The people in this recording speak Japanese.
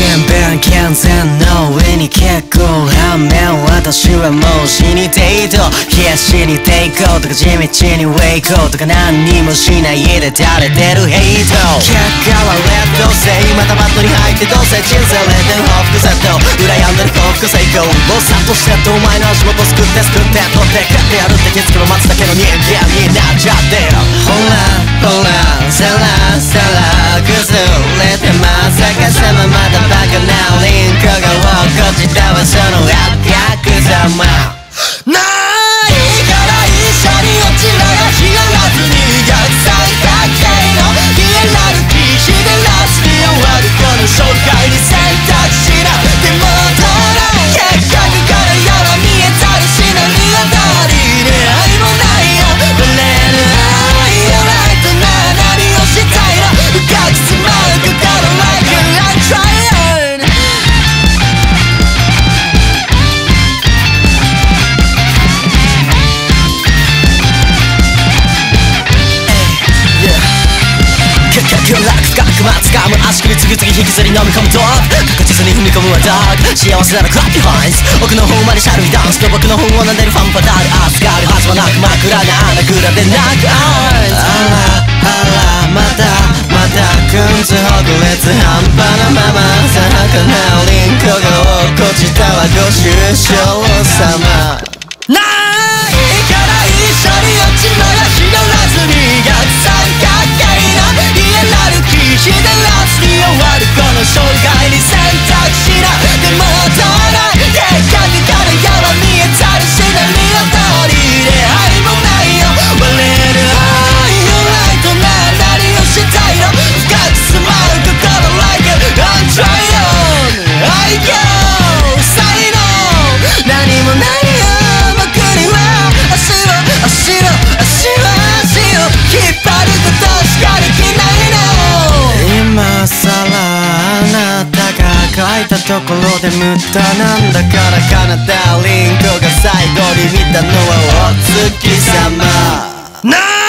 剣弁健全の上に結構反面私はもう死にていと必死に抵抗とか地道にウェイコーとか何にもしないで垂れてるヘイト結果はレッドセイまたバットに入ってどうせ人生0.5報復セット羨んでる幸福成功もうサとしてお前の足元すくってすくって取って勝ってやるって気づけば待つだけの人間になっちゃってほらほらさらさら崩れ深くまつかむ足首次々引きずり飲み込むドッグ確実に踏み込むはドッグ幸せならクラッピーハインズ奥の方までシャルビダンスと僕の本を飲んでるファンパダールアスがあるはずはなく枕が穴ぐらでなくアイズあらあらまたまたくんずほぐれつ半端なままさはかなリンコが落っこちたわご愁傷様ないたところで無駄なんだから奏でたリンゴが最後に見たのはお月様。なあ